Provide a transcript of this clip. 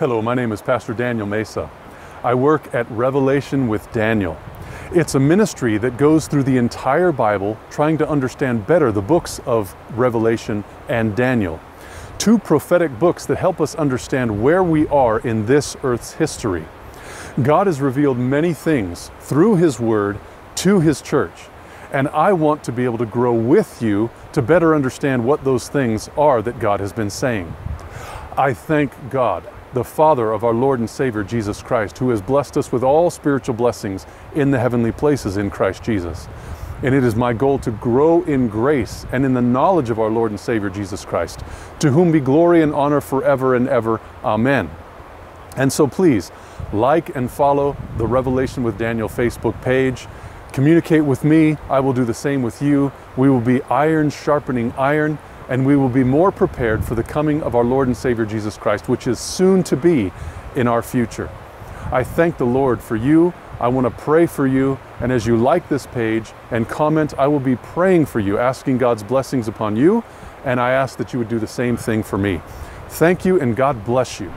Hello, my name is Pastor Daniel Mesa. I work at Revelation with Daniel. It's a ministry that goes through the entire Bible, trying to understand better the books of Revelation and Daniel. Two prophetic books that help us understand where we are in this earth's history. God has revealed many things through His Word to His church, and I want to be able to grow with you to better understand what those things are that God has been saying. I thank God the Father of our Lord and Savior Jesus Christ, who has blessed us with all spiritual blessings in the heavenly places in Christ Jesus. And it is my goal to grow in grace and in the knowledge of our Lord and Savior Jesus Christ, to whom be glory and honor forever and ever. Amen. And so please like and follow the Revelation with Daniel Facebook page. Communicate with me. I will do the same with you. We will be iron sharpening iron and we will be more prepared for the coming of our Lord and Savior Jesus Christ, which is soon to be in our future. I thank the Lord for you. I want to pray for you. And as you like this page and comment, I will be praying for you, asking God's blessings upon you. And I ask that you would do the same thing for me. Thank you, and God bless you.